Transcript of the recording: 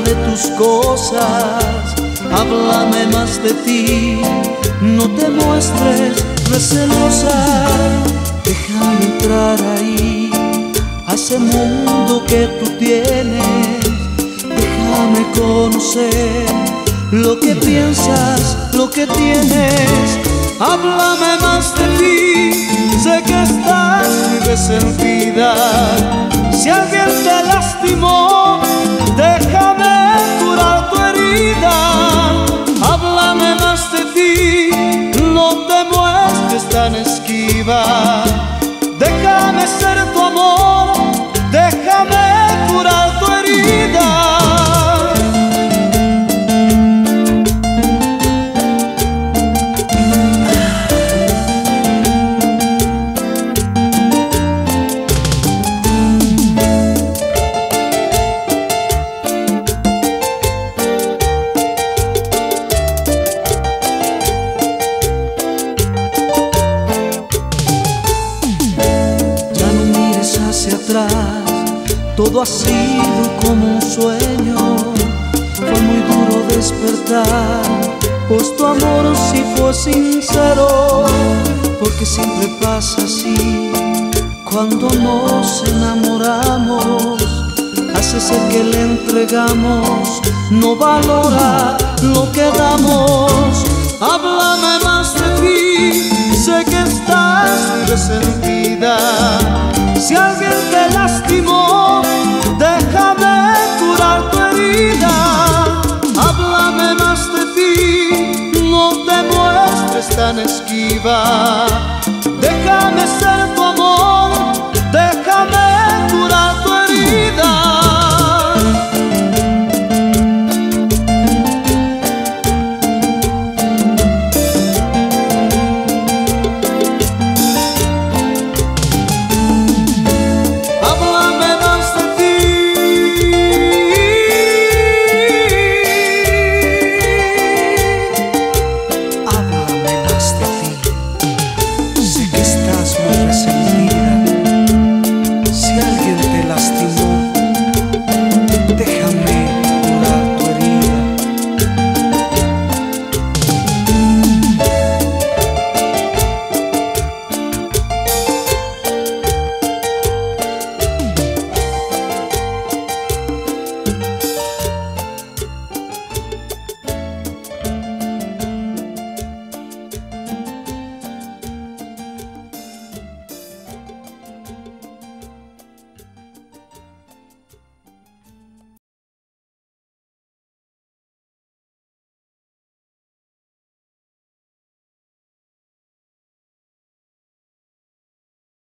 de tus cosas. Háblame más de ti, no te muestres recelosa. Déjame entrar ahí, a ese mundo que tú tienes. Déjame conocer lo que piensas, lo que tienes. Háblame más de ti, sé que estás muy resentida. Si alguien te lastimó, todo ha sido como un sueño. Fue muy duro despertar, pues tu amor sí fue sincero, porque siempre pasa así cuando nos enamoramos. Hace ser que le entregamos, no valora lo que damos. Háblame más de ti, sé que estás resentida. Si alguien te lastimó, déjame curar tu herida. Háblame más de ti, no te muestres tan esquiva. Déjame ser